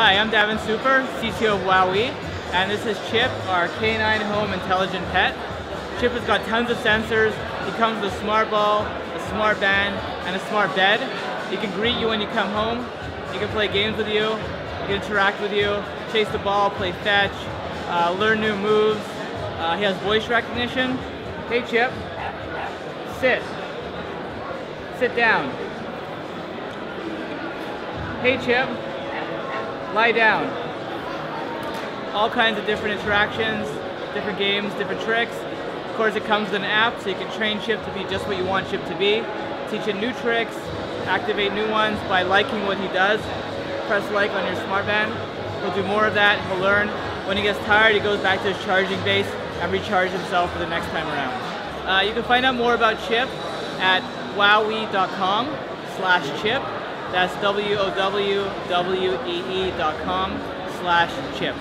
Hi, I'm Davin Sufer, CTO of WowWee, and this is Chip, our K9 Home Intelligent Pet. Chip has got tons of sensors. He comes with a smart ball, a smart band, and a smart bed. He can greet you when you come home. He can play games with you. He can interact with you, chase the ball, play fetch, uh, learn new moves. Uh, he has voice recognition. Hey Chip, sit. Sit down. Hey Chip, lie down. All kinds of different interactions, different games, different tricks. Of course it comes with an app so you can train Chip to be just what you want Chip to be. Teach him new tricks, activate new ones by liking what he does. Press like on your smartband. He'll do more of that, he'll learn. When he gets tired, he goes back to his charging base and recharge himself for the next time around. Uh, you can find out more about Chip at wowwee.com slash chip. That's W-O-W-W-E-E dot com slash chip.